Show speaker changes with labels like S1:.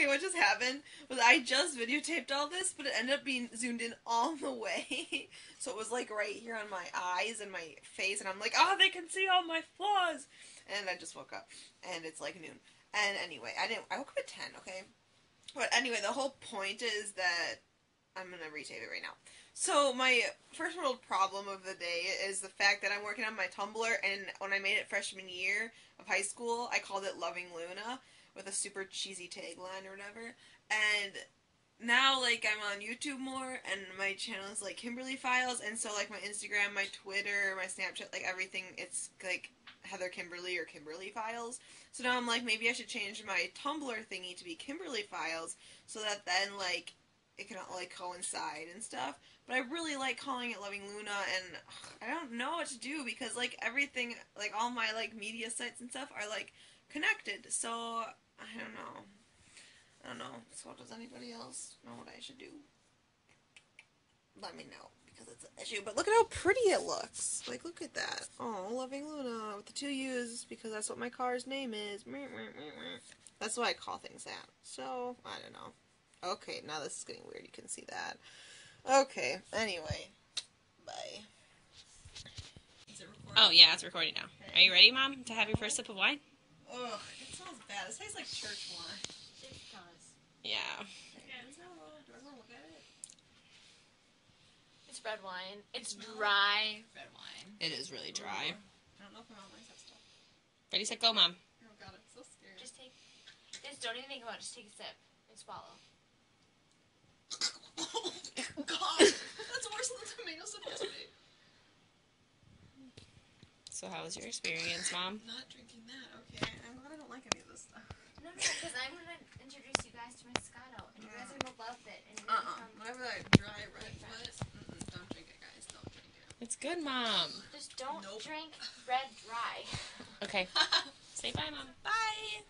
S1: Okay, what just happened was I just videotaped all this, but it ended up being zoomed in all the way. so it was like right here on my eyes and my face, and I'm like, oh, they can see all my flaws. And I just woke up, and it's like noon. And anyway, I didn't. I woke up at ten. Okay, but anyway, the whole point is that I'm gonna retape it right now. So my first world problem of the day is the fact that I'm working on my Tumblr, and when I made it freshman year of high school, I called it Loving Luuna with a super cheesy tagline or whatever. And now, like, I'm on YouTube more, and my channel is like Kimberly Files, and so like my Instagram, my Twitter, my Snapchat, like everything, it's like Heather Kimberly or Kimberly Files. So now I'm like, maybe I should change my Tumblr thingy to be Kimberly Files, so that then like it can like coincide and stuff. But I really like calling it Loving Luuna, and ugh, I don't know what to do because like everything, like all my like media sites and stuff are like connected. So I don't know. I don't know. So does anybody else know what I should do? Let me know because it's an issue. But look at how pretty it looks. Like look at that. Oh, Loving Luuna with the two U's because that's what my car's name is. That's why I call things that. So I don't know. Okay, now this is getting weird. You can see that. Okay, anyway. Bye.
S2: Oh, yeah, it's recording now. Are you ready, Mom, to have your first sip of wine?
S1: Ugh, it smells bad. It tastes like church wine.
S3: It does.
S2: Yeah. Do I want to look at it?
S3: It's red wine. It's dry red wine.
S2: It is really dry.
S1: I don't know if my mom likes that stuff.
S2: Ready, set, go, Mom.
S1: Oh god, it's so scary.
S3: Just take. Just don't even think about it. Just take a sip and swallow.
S1: oh god, that's worse than the tomato supposed to be.
S2: So, how was your experience, Mom?
S1: Not drinking that. Okay, I'm glad I don't like any of this stuff.
S3: No, no, because I'm gonna introduce you guys to my Moscato, and you guys are gonna love it. And you're
S1: Uh
S3: gonna
S1: uh Whatever that dry red was, mm-mm, don't drink it, guys. Don't drink it.
S2: It's good, Mom.
S3: Just don't
S1: Nope.
S3: drink red dry.
S2: Okay. Say bye, Mom.
S1: Bye.